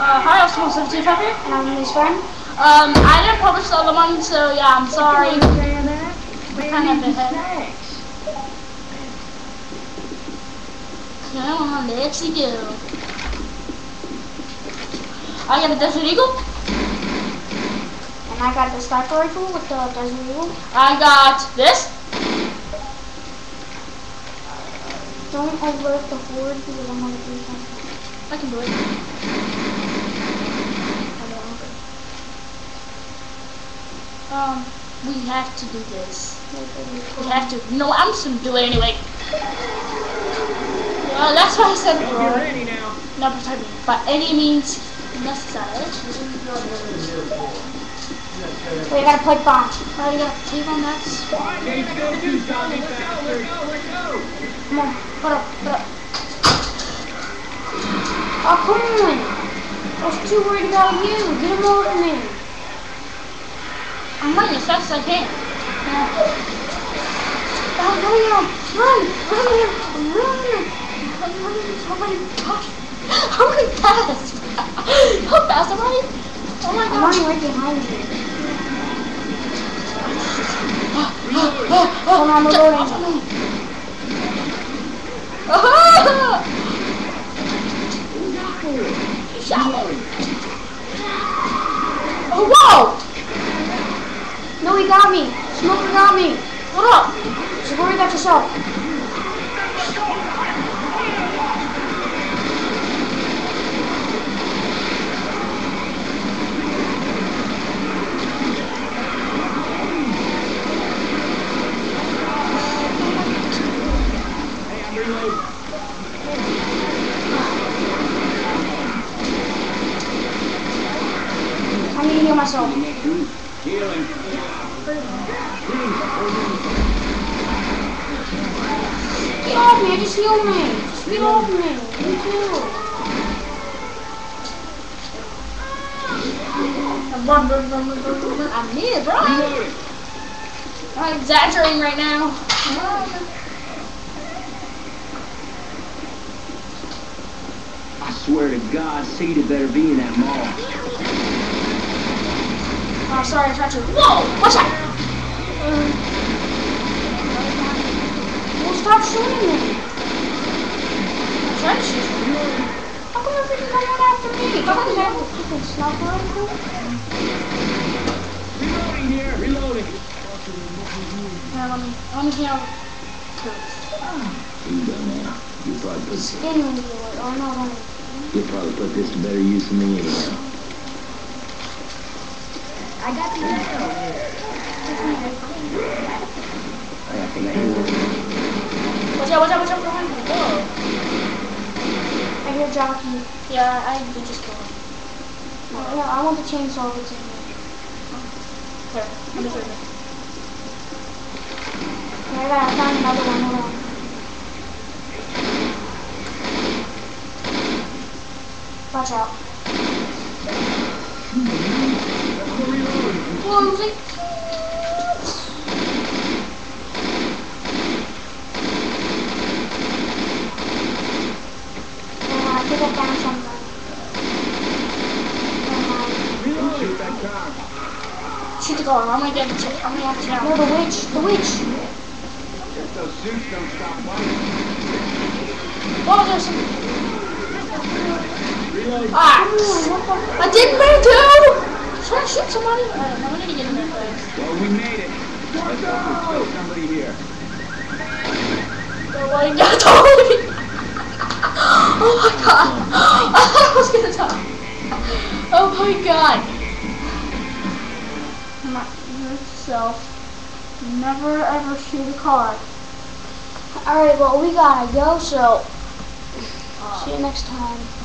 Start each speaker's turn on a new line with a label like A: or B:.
A: Uh, hi, I'm 75 here.
B: And I'm his friend.
A: Um, I didn't publish the other one, so yeah, I'm sorry. kind of ahead. Come on, let's go. I got a Desert Eagle.
B: And I got the sniper rifle with the Desert Eagle.
A: I got this.
B: Don't alert the horde because I'm gonna do something.
A: I can do it. Um, we have to do this. We have to. No, I'm just gonna do it anyway. Well, that's why I said
C: You're
A: roar.
C: ready now.
A: Not protect me by any means necessary.
B: We gotta put bomb.
A: I got tape on that.
B: Come on, put up, put up. Oh, come on. I was too worried about you. Get him over me.
A: I'm as fast as I can.
B: Oh, hurry up. Run, run, run.
A: I'm running so many gosh. How many fast? How fast am I? Oh my
B: I'm
A: gosh.
B: running right behind you.
A: Oh,
B: Hold on, we're loading.
A: Ah! He shot me. Oh, whoa!
B: No, he got me. Smoker got me.
A: What up?
B: So worry about yourself.
C: Hey, I'm reloading.
B: I need to heal myself.
C: Healing.
B: Get off me. I just healed me. Just get off me. Me too.
A: I'm near, bro. I'm exaggerating right now.
D: I swear to God, Cedar better be in that mall.
A: Oh, sorry, I tried to. Whoa! Watch out!
B: Uh, well, stop shooting me.
A: I'm trying to shoot you.
B: How come everything coming after me? How come you have a fucking sniper rifle?
C: Reloading here. Reloading.
A: Now, let me, let me heal.
D: You done now. You probably put
B: Spin me, or or not only.
D: you probably put this to better use than me anyhow.
B: I got the arrow.
D: I think I hear
A: Watch out, watch out, watch out behind me. Whoa.
B: I hear jockey.
A: Yeah, I did just kill him.
B: Oh, yeah, I want the chainsaw that's in here.
A: There, let me throw it.
B: I got, I found another one. Hold on. Watch out.
A: Whoa, I'm like,
B: Yeah, I think I found something. Never mind.
C: Shoot that car.
A: shoot the car. I'm gonna get ch- I'm gonna have to
B: No, the witch. The witch.
C: If those suits don't stop fighting.
A: Whoa, there's some. Ah!
B: Come on, what the?
A: I didn't mean to! Trying to shoot somebody? Alright, I'm gonna get in there first.
C: Well, we made it. Let's hope there's still somebody here.
A: Oh my god, totally! Oh my god! I I was gonna die. Oh my god! Yourself. Never ever shoot a car.
B: Alright, well, we gotta go, so see you next time.